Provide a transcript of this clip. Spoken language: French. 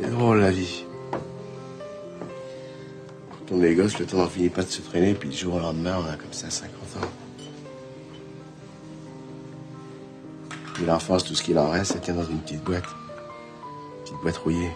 C'est oh, drôle la vie. Quand on est gosse, le temps n'en finit pas de se traîner, puis du jour au lendemain, on a comme ça 50 ans. Puis l'enfance, tout ce qu'il en reste, ça tient dans une petite boîte. Une Petite boîte rouillée.